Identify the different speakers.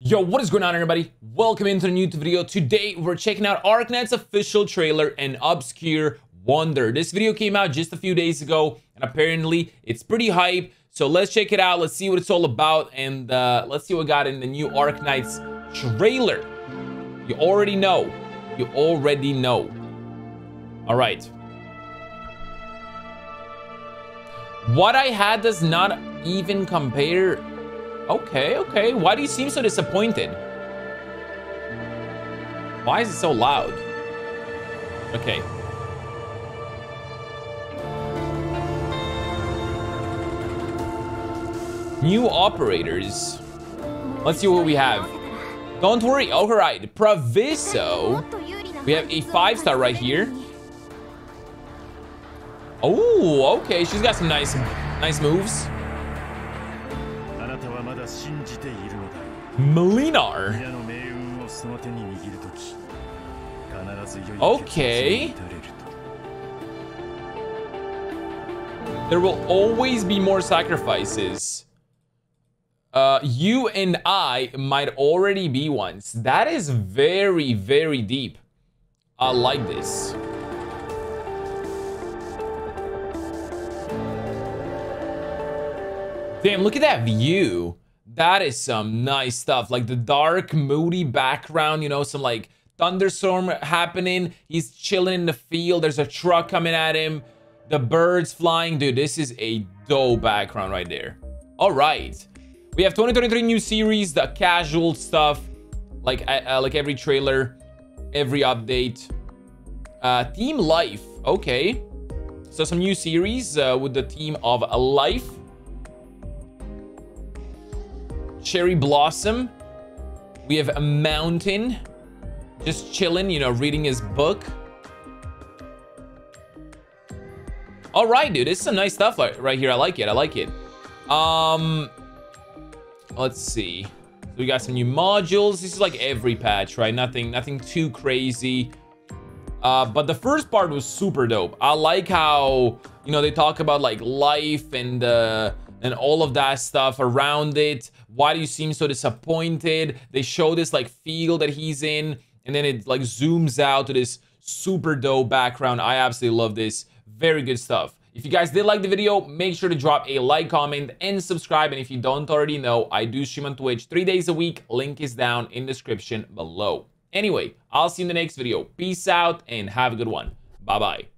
Speaker 1: Yo, what is going on everybody? Welcome into the new video. Today, we're checking out Arknight's official trailer and Obscure Wanderer. This video came out just a few days ago, and apparently it's pretty hype. So let's check it out. Let's see what it's all about, and uh, let's see what got in the new Arknight's trailer. You already know. You already know. All right. What I had does not even compare Okay, okay. Why do you seem so disappointed? Why is it so loud? Okay. New operators. Let's see what we have. Don't worry. All right. Proviso. We have a five star right here. Oh, okay. She's got some nice, nice moves. Mlynar. Okay. There will always be more sacrifices. Uh, you and I might already be ones. That is very, very deep. I like this. Damn, look at that view. That is some nice stuff. Like the dark, moody background, you know, some like thunderstorm happening. He's chilling in the field. There's a truck coming at him. The birds flying. Dude, this is a dope background right there. All right. We have 2023 new series, the casual stuff, like uh, uh, like every trailer, every update. Uh, Team Life. Okay. So some new series uh, with the team of Life. Cherry Blossom. We have a mountain. Just chilling, you know, reading his book. All right, dude. Is some nice stuff right here. I like it. I like it. Um, let's see. So we got some new modules. This is like every patch, right? Nothing, nothing too crazy. Uh, but the first part was super dope. I like how, you know, they talk about like life and, uh, and all of that stuff around it. Why do you seem so disappointed? They show this like field that he's in, and then it like zooms out to this super dope background. I absolutely love this. Very good stuff. If you guys did like the video, make sure to drop a like, comment, and subscribe. And if you don't already know, I do stream on Twitch three days a week. Link is down in description below. Anyway, I'll see you in the next video. Peace out and have a good one. Bye-bye.